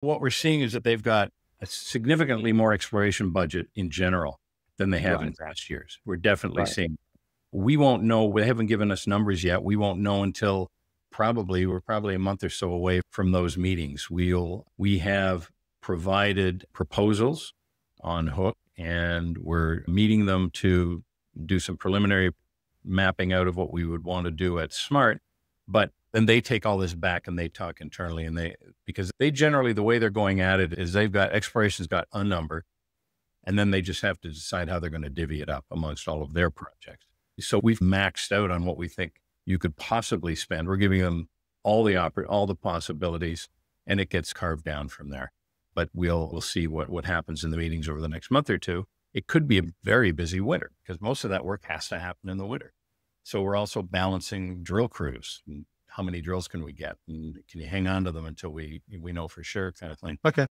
What we're seeing is that they've got a significantly more exploration budget in general than they have right. in past years. We're definitely right. seeing. We won't know. They haven't given us numbers yet. We won't know until probably we're probably a month or so away from those meetings. We'll we have provided proposals on Hook, and we're meeting them to do some preliminary mapping out of what we would want to do at Smart. But then they take all this back and they talk internally and they because they generally the way they're going at it is they've got exploration's got a number and then they just have to decide how they're going to divvy it up amongst all of their projects. So we've maxed out on what we think you could possibly spend. We're giving them all the oper- all the possibilities and it gets carved down from there. But we'll we'll see what what happens in the meetings over the next month or two. It could be a very busy winter because most of that work has to happen in the winter. So we're also balancing drill crews how many drills can we get and can you hang on to them until we we know for sure kind of thing. Okay